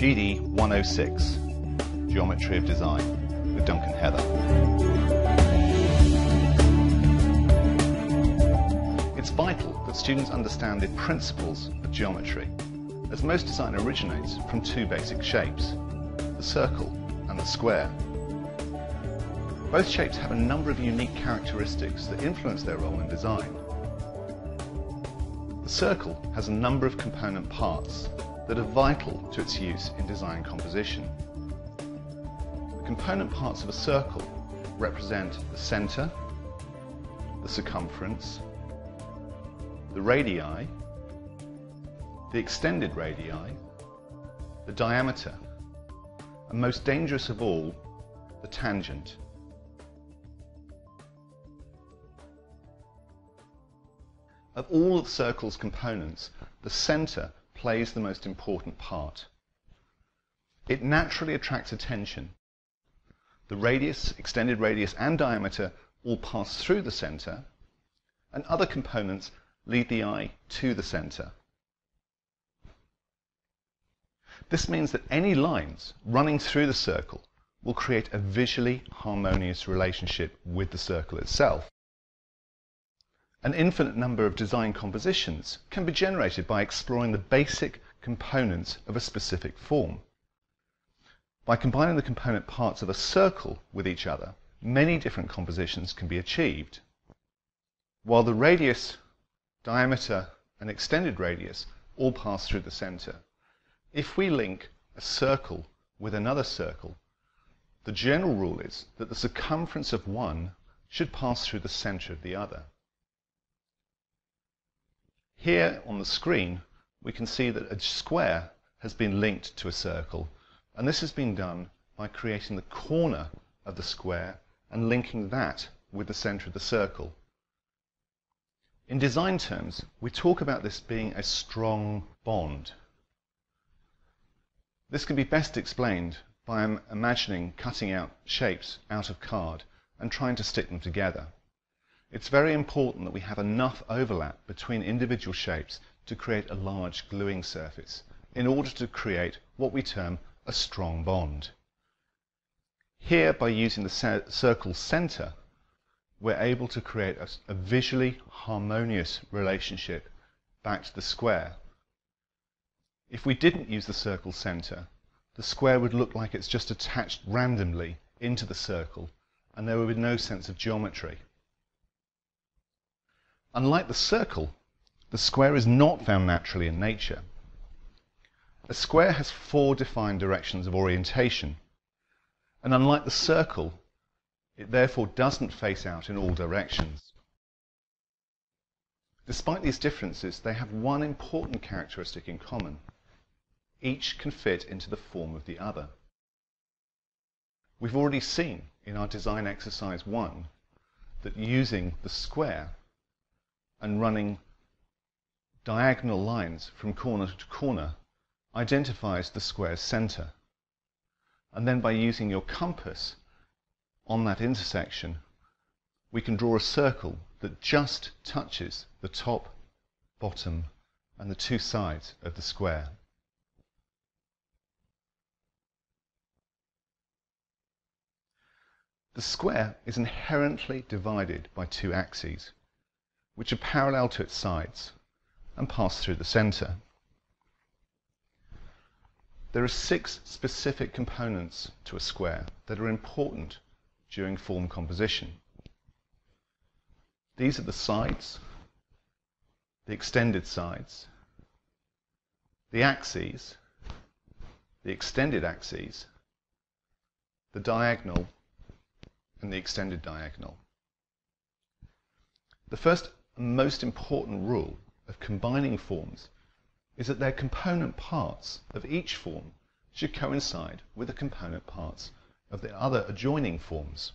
GD 106 Geometry of Design with Duncan Heather. It's vital that students understand the principles of geometry, as most design originates from two basic shapes, the circle and the square. Both shapes have a number of unique characteristics that influence their role in design. The circle has a number of component parts that are vital to its use in design composition. The component parts of a circle represent the centre, the circumference, the radii, the extended radii, the diameter, and most dangerous of all, the tangent. Of all of the circle's components, the centre plays the most important part. It naturally attracts attention. The radius, extended radius and diameter all pass through the centre, and other components lead the eye to the centre. This means that any lines running through the circle will create a visually harmonious relationship with the circle itself. An infinite number of design compositions can be generated by exploring the basic components of a specific form. By combining the component parts of a circle with each other, many different compositions can be achieved. While the radius, diameter, and extended radius all pass through the center, if we link a circle with another circle, the general rule is that the circumference of one should pass through the center of the other. Here on the screen, we can see that a square has been linked to a circle, and this has been done by creating the corner of the square and linking that with the center of the circle. In design terms, we talk about this being a strong bond. This can be best explained by imagining cutting out shapes out of card and trying to stick them together. It's very important that we have enough overlap between individual shapes to create a large gluing surface in order to create what we term a strong bond. Here, by using the circle's center, we're able to create a, a visually harmonious relationship back to the square. If we didn't use the circle center, the square would look like it's just attached randomly into the circle and there would be no sense of geometry. Unlike the circle, the square is not found naturally in nature. A square has four defined directions of orientation, and unlike the circle, it therefore doesn't face out in all directions. Despite these differences, they have one important characteristic in common. Each can fit into the form of the other. We've already seen in our design exercise 1 that using the square and running diagonal lines from corner to corner identifies the square's center. And then by using your compass on that intersection, we can draw a circle that just touches the top, bottom, and the two sides of the square. The square is inherently divided by two axes which are parallel to its sides and pass through the center. There are six specific components to a square that are important during form composition. These are the sides, the extended sides, the axes, the extended axes, the diagonal, and the extended diagonal. The first most important rule of combining forms is that their component parts of each form should coincide with the component parts of the other adjoining forms.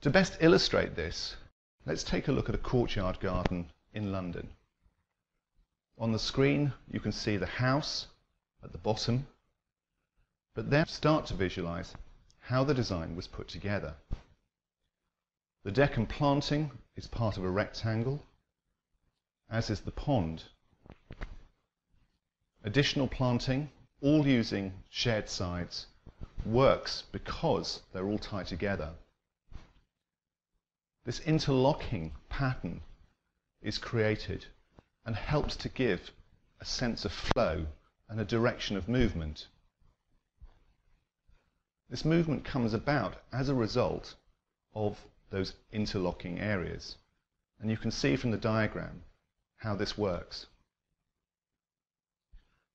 To best illustrate this, let's take a look at a courtyard garden in London. On the screen you can see the house at the bottom, but then start to visualize how the design was put together. The deck and planting is part of a rectangle as is the pond. Additional planting all using shared sides, works because they're all tied together. This interlocking pattern is created and helps to give a sense of flow and a direction of movement. This movement comes about as a result of those interlocking areas. And you can see from the diagram how this works.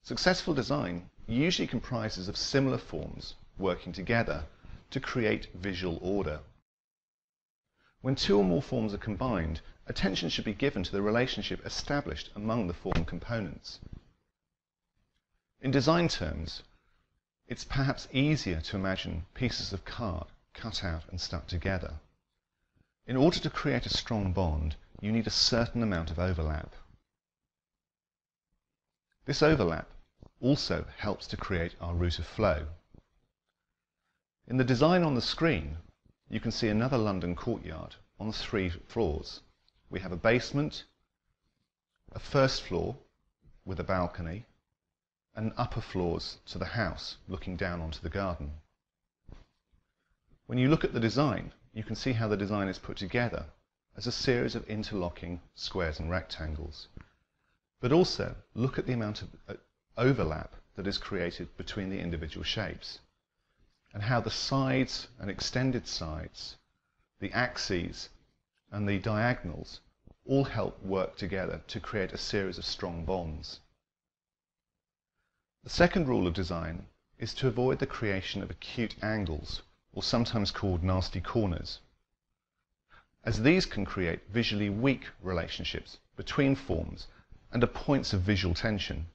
Successful design usually comprises of similar forms working together to create visual order. When two or more forms are combined, attention should be given to the relationship established among the form components. In design terms, it's perhaps easier to imagine pieces of card cut out and stuck together. In order to create a strong bond, you need a certain amount of overlap. This overlap also helps to create our route of flow. In the design on the screen, you can see another London courtyard on three floors. We have a basement, a first floor with a balcony, and upper floors to the house looking down onto the garden. When you look at the design, you can see how the design is put together as a series of interlocking squares and rectangles. But also look at the amount of uh, overlap that is created between the individual shapes and how the sides and extended sides, the axes and the diagonals all help work together to create a series of strong bonds. The second rule of design is to avoid the creation of acute angles, or sometimes called nasty corners, as these can create visually weak relationships between forms and are points of visual tension.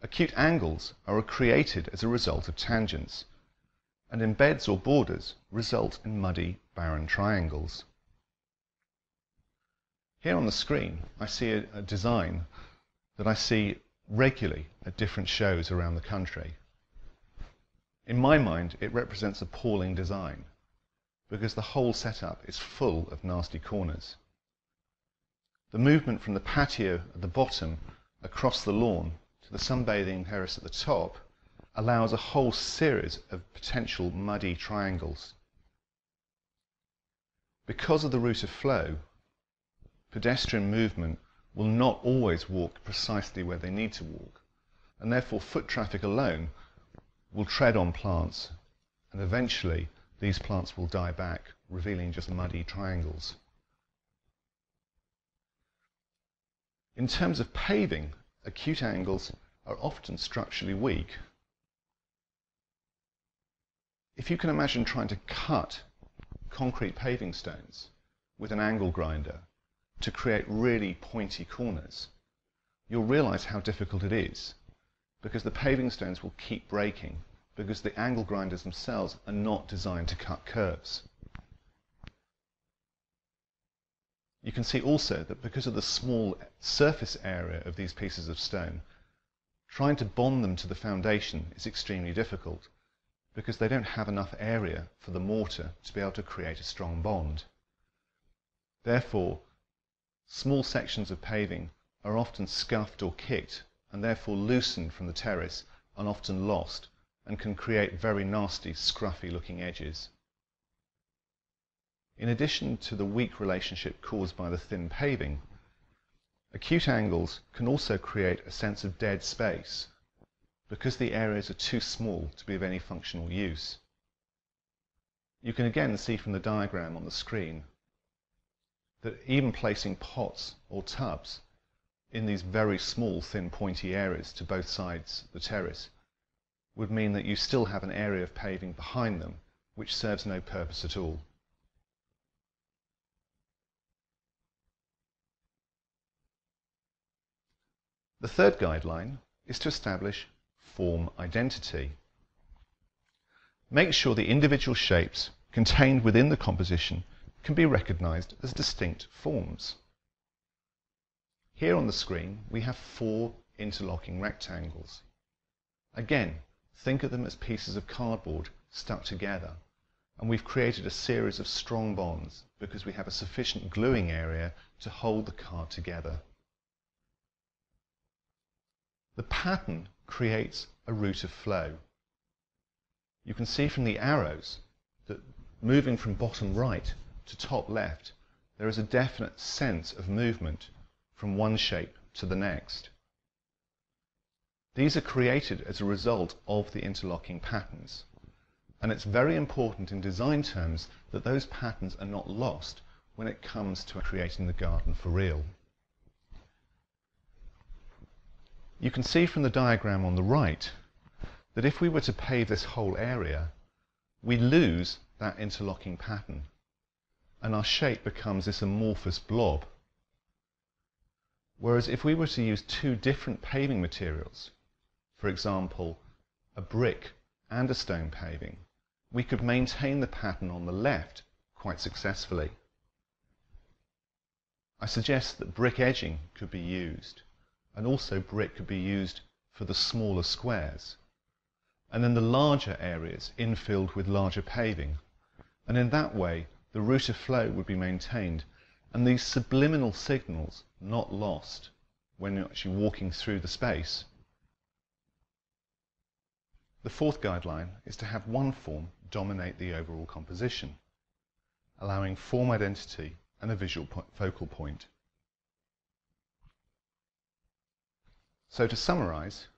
Acute angles are created as a result of tangents, and embeds or borders result in muddy, barren triangles. Here on the screen, I see a, a design that I see regularly at different shows around the country. In my mind, it represents appalling design because the whole setup is full of nasty corners. The movement from the patio at the bottom across the lawn to the sunbathing terrace at the top allows a whole series of potential muddy triangles. Because of the route of flow, pedestrian movement will not always walk precisely where they need to walk, and therefore foot traffic alone will tread on plants, and eventually these plants will die back, revealing just muddy triangles. In terms of paving, acute angles are often structurally weak. If you can imagine trying to cut concrete paving stones with an angle grinder to create really pointy corners, you'll realize how difficult it is because the paving stones will keep breaking because the angle grinders themselves are not designed to cut curves. You can see also that because of the small surface area of these pieces of stone, trying to bond them to the foundation is extremely difficult because they don't have enough area for the mortar to be able to create a strong bond. Therefore, small sections of paving are often scuffed or kicked and therefore loosened from the terrace and often lost and can create very nasty, scruffy looking edges. In addition to the weak relationship caused by the thin paving, acute angles can also create a sense of dead space because the areas are too small to be of any functional use. You can again see from the diagram on the screen that even placing pots or tubs in these very small, thin, pointy areas to both sides the terrace would mean that you still have an area of paving behind them which serves no purpose at all. The third guideline is to establish form identity. Make sure the individual shapes contained within the composition can be recognized as distinct forms. Here on the screen we have four interlocking rectangles. Again, think of them as pieces of cardboard stuck together and we've created a series of strong bonds because we have a sufficient gluing area to hold the card together. The pattern creates a route of flow. You can see from the arrows that moving from bottom right to top left, there is a definite sense of movement from one shape to the next. These are created as a result of the interlocking patterns. And it's very important in design terms that those patterns are not lost when it comes to creating the garden for real. You can see from the diagram on the right that if we were to pave this whole area, we lose that interlocking pattern and our shape becomes this amorphous blob. Whereas if we were to use two different paving materials, for example, a brick and a stone paving, we could maintain the pattern on the left quite successfully. I suggest that brick edging could be used, and also brick could be used for the smaller squares, and then the larger areas infilled with larger paving. And in that way, the route of flow would be maintained, and these subliminal signals not lost when you're actually walking through the space. The fourth guideline is to have one form dominate the overall composition, allowing form identity and a visual po focal point. So to summarize,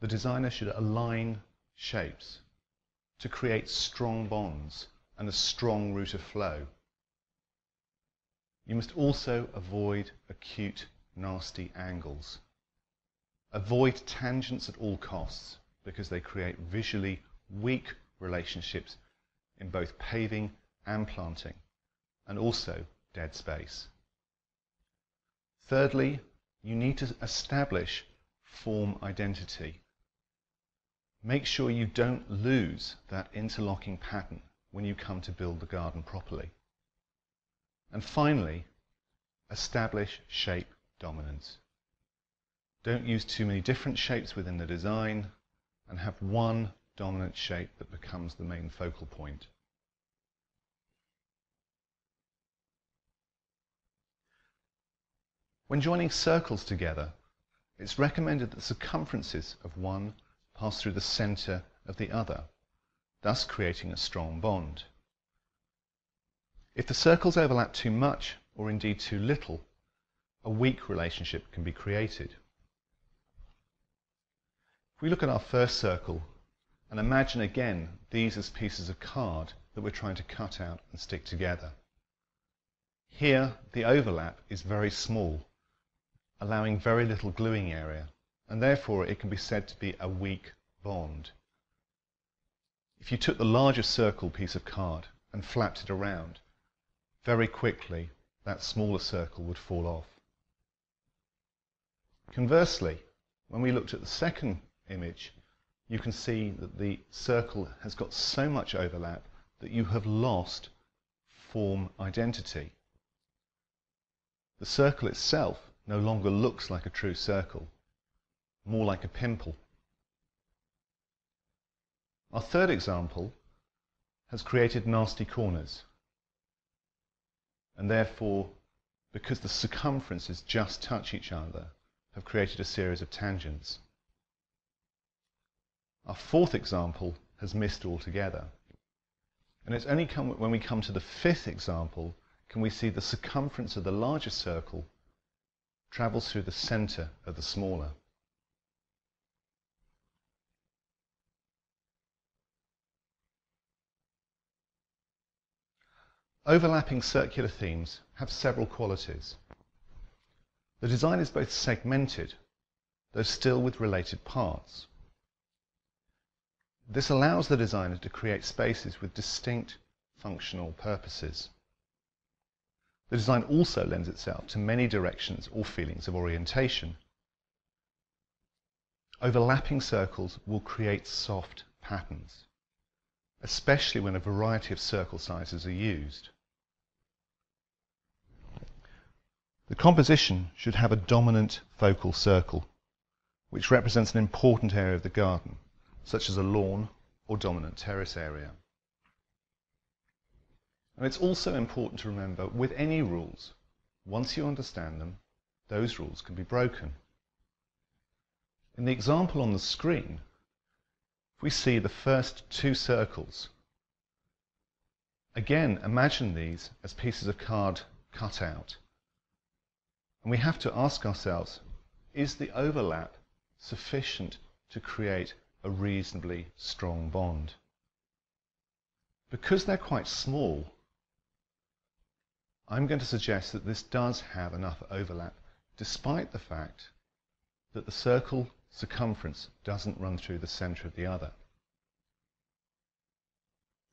the designer should align shapes to create strong bonds and a strong route of flow. You must also avoid acute, nasty angles. Avoid tangents at all costs because they create visually weak relationships in both paving and planting and also dead space. Thirdly, you need to establish form identity. Make sure you don't lose that interlocking pattern when you come to build the garden properly. And finally, establish shape dominance. Don't use too many different shapes within the design and have one dominant shape that becomes the main focal point. When joining circles together, it's recommended that the circumferences of one pass through the center of the other, thus creating a strong bond. If the circles overlap too much, or indeed too little, a weak relationship can be created. If we look at our first circle and imagine again these as pieces of card that we're trying to cut out and stick together. Here the overlap is very small allowing very little gluing area, and therefore it can be said to be a weak bond. If you took the larger circle piece of card and flapped it around, very quickly that smaller circle would fall off. Conversely, when we looked at the second image, you can see that the circle has got so much overlap that you have lost form identity. The circle itself no longer looks like a true circle, more like a pimple. Our third example has created nasty corners, and therefore, because the circumferences just touch each other, have created a series of tangents. Our fourth example has missed altogether. And it's only when we come to the fifth example can we see the circumference of the larger circle travels through the center of the smaller. Overlapping circular themes have several qualities. The design is both segmented, though still with related parts. This allows the designer to create spaces with distinct functional purposes. The design also lends itself to many directions or feelings of orientation. Overlapping circles will create soft patterns, especially when a variety of circle sizes are used. The composition should have a dominant focal circle, which represents an important area of the garden, such as a lawn or dominant terrace area. And it's also important to remember with any rules, once you understand them, those rules can be broken. In the example on the screen, if we see the first two circles, again imagine these as pieces of card cut out. And we have to ask ourselves, is the overlap sufficient to create a reasonably strong bond? Because they're quite small, I'm going to suggest that this does have enough overlap, despite the fact that the circle circumference doesn't run through the center of the other.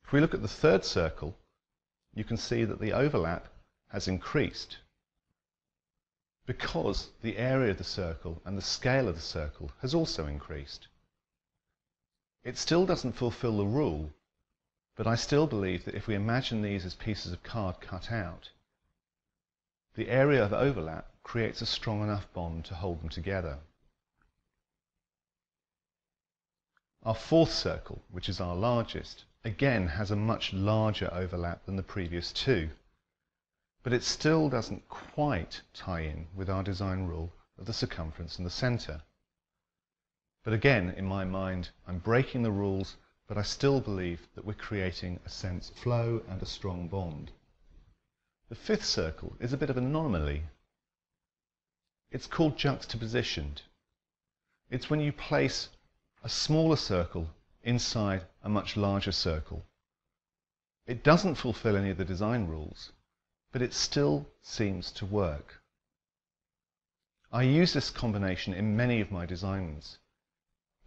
If we look at the third circle, you can see that the overlap has increased because the area of the circle and the scale of the circle has also increased. It still doesn't fulfill the rule, but I still believe that if we imagine these as pieces of card cut out, the area of overlap creates a strong enough bond to hold them together. Our fourth circle, which is our largest, again has a much larger overlap than the previous two but it still doesn't quite tie in with our design rule of the circumference and the center. But again, in my mind, I'm breaking the rules, but I still believe that we're creating a sense of flow and a strong bond. The fifth circle is a bit of an anomaly. It's called juxtapositioned. It's when you place a smaller circle inside a much larger circle. It doesn't fulfill any of the design rules, but it still seems to work. I use this combination in many of my designs,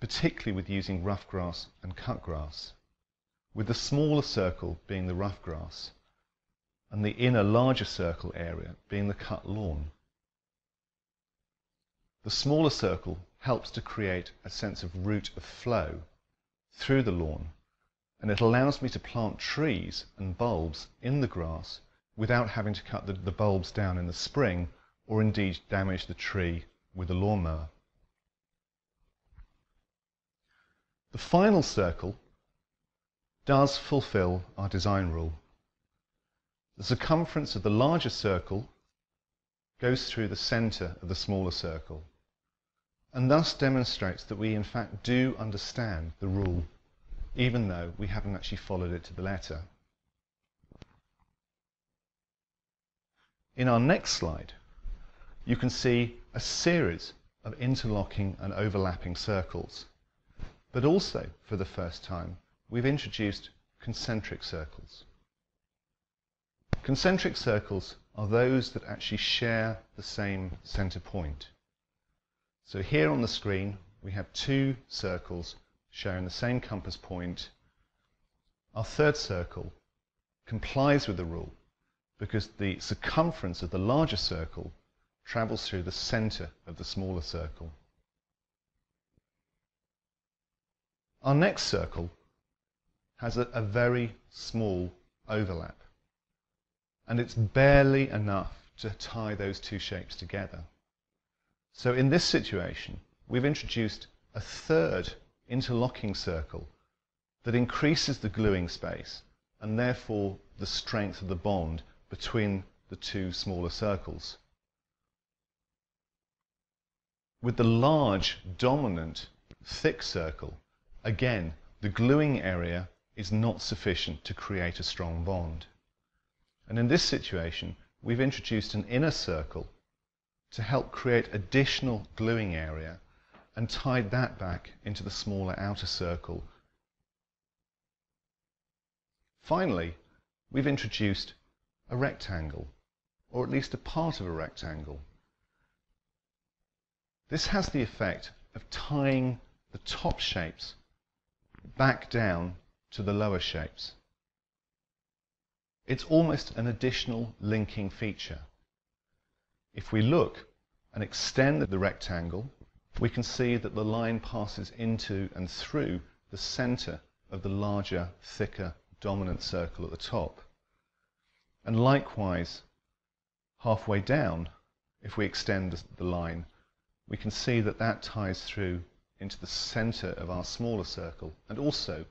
particularly with using rough grass and cut grass, with the smaller circle being the rough grass and the inner larger circle area being the cut lawn. The smaller circle helps to create a sense of route of flow through the lawn and it allows me to plant trees and bulbs in the grass without having to cut the, the bulbs down in the spring or indeed damage the tree with a lawnmower. The final circle does fulfill our design rule. The circumference of the larger circle goes through the center of the smaller circle and thus demonstrates that we in fact do understand the rule even though we haven't actually followed it to the letter. In our next slide, you can see a series of interlocking and overlapping circles. But also, for the first time, we've introduced concentric circles. Concentric circles are those that actually share the same center point. So here on the screen, we have two circles sharing the same compass point. Our third circle complies with the rule because the circumference of the larger circle travels through the center of the smaller circle. Our next circle has a, a, very small overlap and it's barely enough to tie those two shapes together. So in this situation we've introduced a third interlocking circle that increases the gluing space and therefore the strength of the bond between the two smaller circles. With the large, dominant, thick circle, again, the gluing area is not sufficient to create a strong bond. And in this situation, we've introduced an inner circle to help create additional gluing area and tied that back into the smaller outer circle. Finally, we've introduced a rectangle, or at least a part of a rectangle. This has the effect of tying the top shapes back down to the lower shapes. It's almost an additional linking feature. If we look and extend the rectangle, we can see that the line passes into and through the center of the larger, thicker, dominant circle at the top. And likewise, halfway down, if we extend the line, we can see that that ties through into the center of our smaller circle and also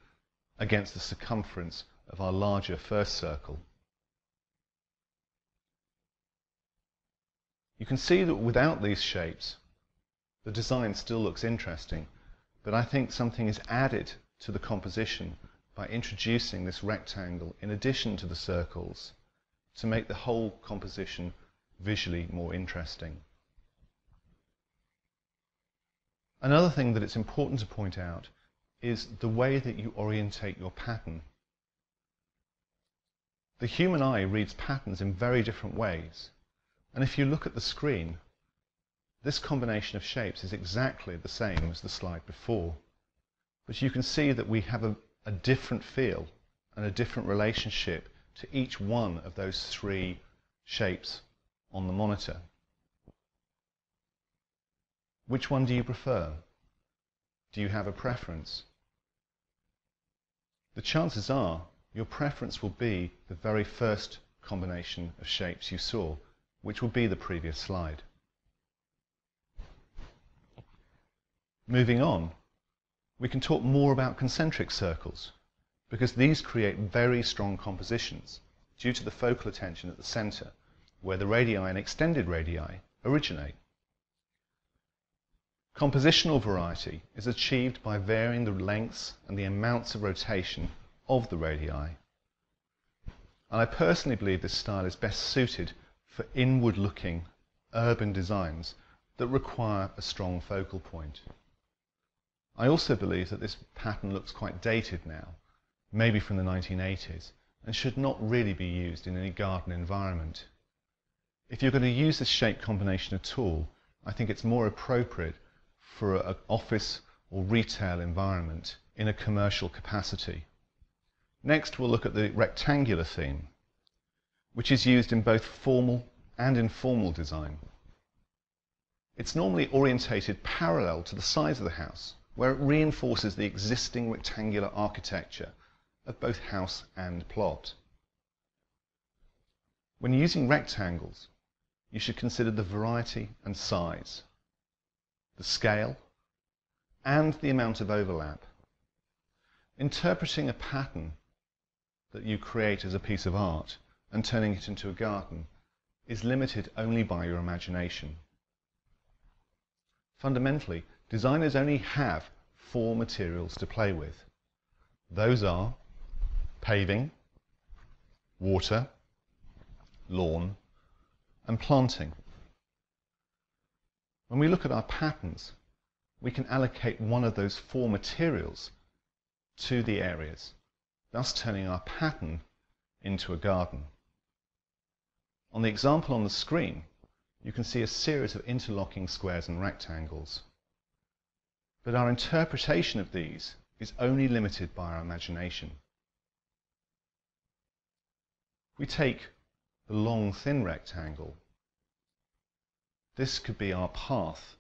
against the circumference of our larger first circle. You can see that without these shapes, the design still looks interesting, but I think something is added to the composition by introducing this rectangle in addition to the circles to make the whole composition visually more interesting. Another thing that it's important to point out is the way that you orientate your pattern. The human eye reads patterns in very different ways. And if you look at the screen, this combination of shapes is exactly the same as the slide before. But you can see that we have a, a different feel and a different relationship to each one of those three shapes on the monitor. Which one do you prefer? Do you have a preference? The chances are your preference will be the very first combination of shapes you saw, which will be the previous slide. Moving on, we can talk more about concentric circles, because these create very strong compositions due to the focal attention at the centre, where the radii and extended radii originate. Compositional variety is achieved by varying the lengths and the amounts of rotation of the radii. And I personally believe this style is best suited for inward-looking urban designs that require a strong focal point. I also believe that this pattern looks quite dated now, maybe from the 1980s, and should not really be used in any garden environment. If you're going to use this shape combination at all, I think it's more appropriate for an office or retail environment in a commercial capacity. Next, we'll look at the rectangular theme, which is used in both formal and informal design. It's normally orientated parallel to the sides of the house, where it reinforces the existing rectangular architecture of both house and plot. When using rectangles, you should consider the variety and size the scale, and the amount of overlap. Interpreting a pattern that you create as a piece of art and turning it into a garden is limited only by your imagination. Fundamentally, designers only have four materials to play with. Those are paving, water, lawn, and planting. When we look at our patterns, we can allocate one of those four materials to the areas, thus turning our pattern into a garden. On the example on the screen, you can see a series of interlocking squares and rectangles. But our interpretation of these is only limited by our imagination. We take the long thin rectangle this could be our path,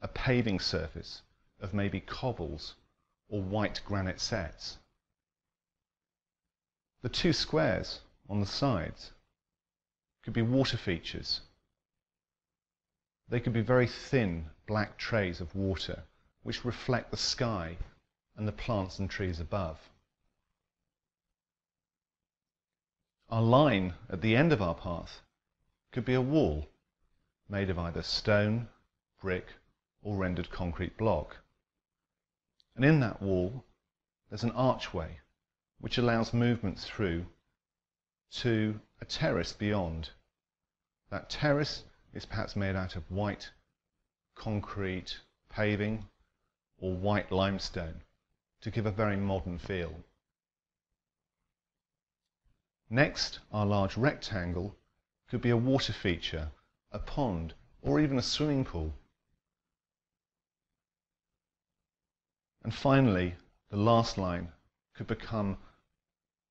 a paving surface of maybe cobbles or white granite setts. The two squares on the sides could be water features. They could be very thin black trays of water which reflect the sky and the plants and trees above. Our line at the end of our path could be a wall made of either stone, brick, or rendered concrete block. And in that wall, there's an archway which allows movement through to a terrace beyond. That terrace is perhaps made out of white concrete paving or white limestone to give a very modern feel. Next, our large rectangle could be a water feature a pond, or even a swimming pool. And finally, the last line could become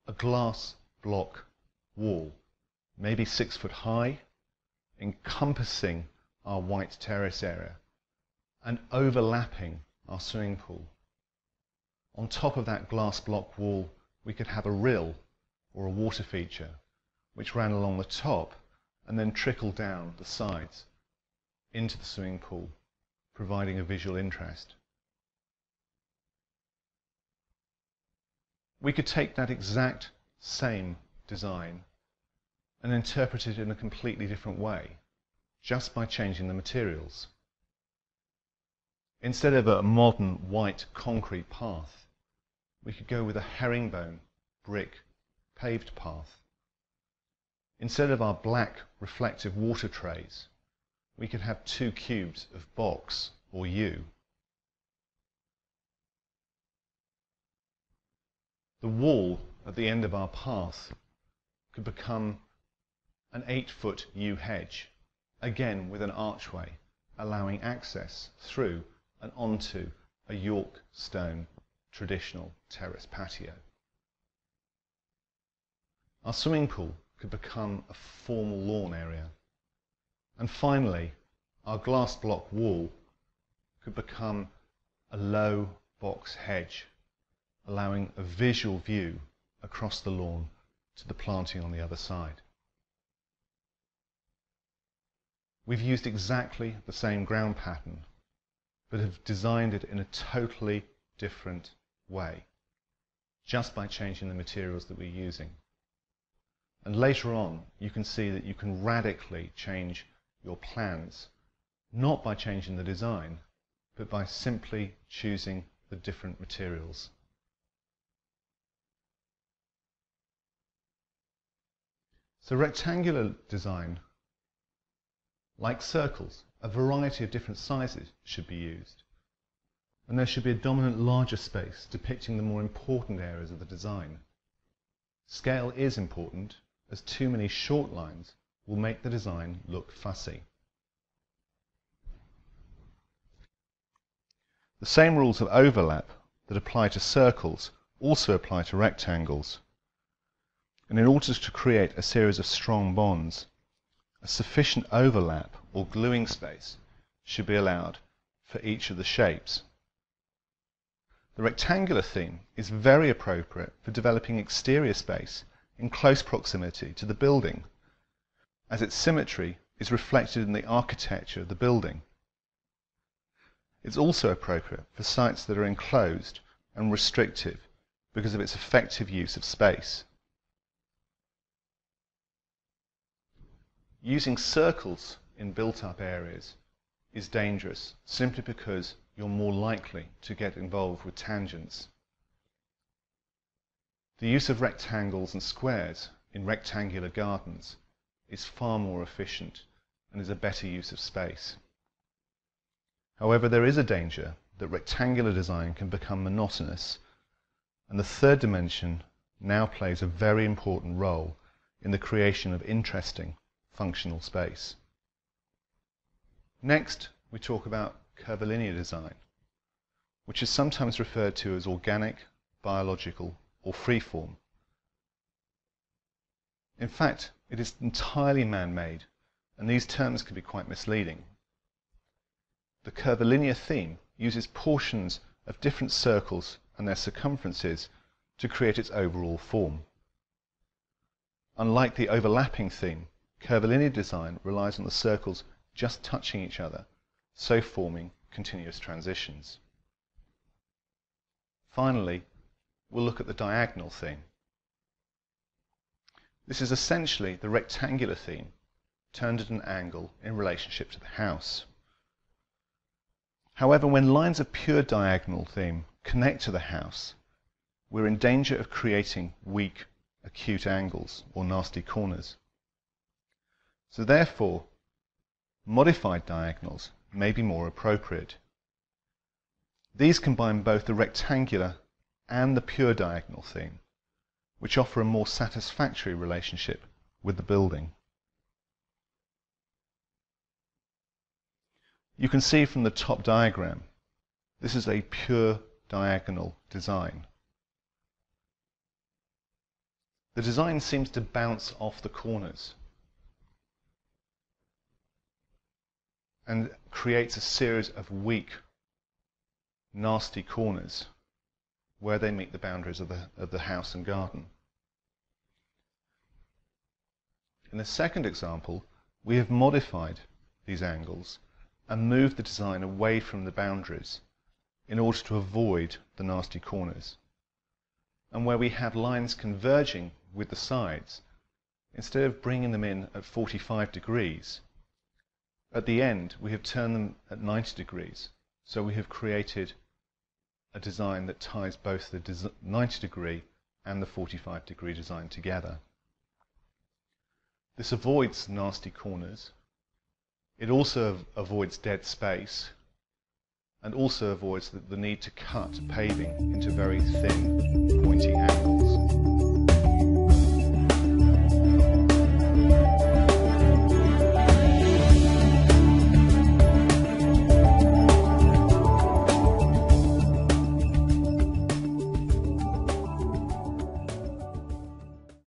a glass block wall, maybe six foot high, encompassing our white terrace area and overlapping our swimming pool. On top of that glass block wall, we could have a rill or a water feature which ran along the top and then trickle down the sides into the swimming pool, providing a visual interest. We could take that exact same design and interpret it in a completely different way, just by changing the materials. Instead of a modern white concrete path, we could go with a herringbone brick paved path. Instead of our black reflective water trays, we could have two cubes of box or yew. The wall at the end of our path could become an eight foot yew hedge, again with an archway, allowing access through and onto a York stone traditional terrace patio. Our swimming pool could become a formal lawn area. And finally, our glass block wall could become a low box hedge allowing a visual view across the lawn to the planting on the other side. We've used exactly the same ground pattern, but have designed it in a totally different way, just by changing the materials that we're using. And later on, you can see that you can radically change your plans, not by changing the design, but by simply choosing the different materials. So rectangular design, like circles, a variety of different sizes should be used. And there should be a dominant larger space depicting the more important areas of the design. Scale is important, as too many short lines will make the design look fussy. The same rules of overlap that apply to circles also apply to rectangles. And in order to create a series of strong bonds, a sufficient overlap or gluing space should be allowed for each of the shapes. The rectangular theme is very appropriate for developing exterior space in close proximity to the building, as its symmetry is reflected in the architecture of the building. It's also appropriate for sites that are enclosed and restrictive because of its effective use of space. Using circles in built-up areas is dangerous simply because you're more likely to get involved with tangents. The use of rectangles and squares in rectangular gardens is far more efficient and is a better use of space. However, there is a danger that rectangular design can become monotonous, and the third dimension now plays a very important role in the creation of interesting functional space. Next, we talk about curvilinear design, which is sometimes referred to as organic, biological, or freeform. In fact, it is entirely man-made, and these terms can be quite misleading. The curvilinear theme uses portions of different circles and their circumferences to create its overall form. Unlike the overlapping theme, Curvilinear design relies on the circles just touching each other, so forming continuous transitions. Finally, we'll look at the diagonal theme. This is essentially the rectangular theme turned at an angle in relationship to the house. However, when lines of pure diagonal theme connect to the house, we're in danger of creating weak, acute angles or nasty corners. So therefore, modified diagonals may be more appropriate. These combine both the rectangular and the pure diagonal theme, which offer a more satisfactory relationship with the building. You can see from the top diagram, this is a pure diagonal design. The design seems to bounce off the corners and creates a series of weak, nasty corners where they meet the boundaries of the, of the house and garden. In the second example, we have modified these angles and moved the design away from the boundaries in order to avoid the nasty corners. And where we have lines converging with the sides, instead of bringing them in at 45 degrees, at the end, we have turned them at 90 degrees So we have created a design that ties both the 90 degree and the 45 degree design together. This avoids nasty corners. It also avoids dead space and also avoids the, the need to cut paving into very thin, pointy angles.